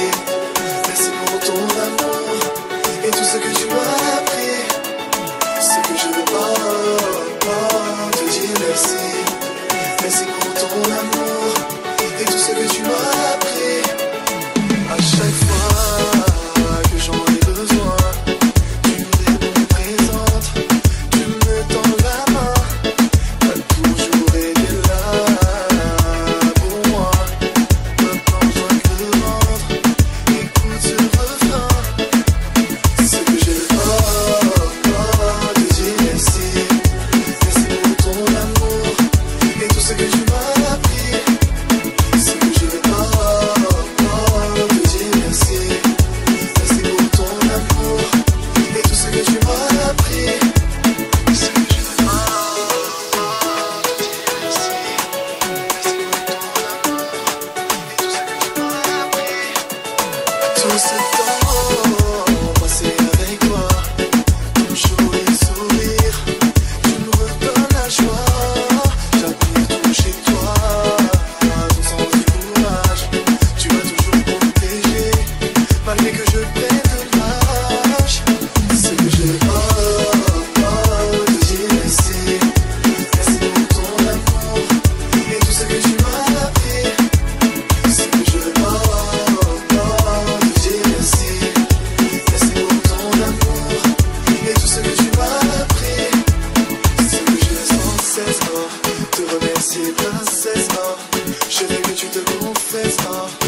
yeah. so seductive. confesses pas. Je que tu te confesses pas.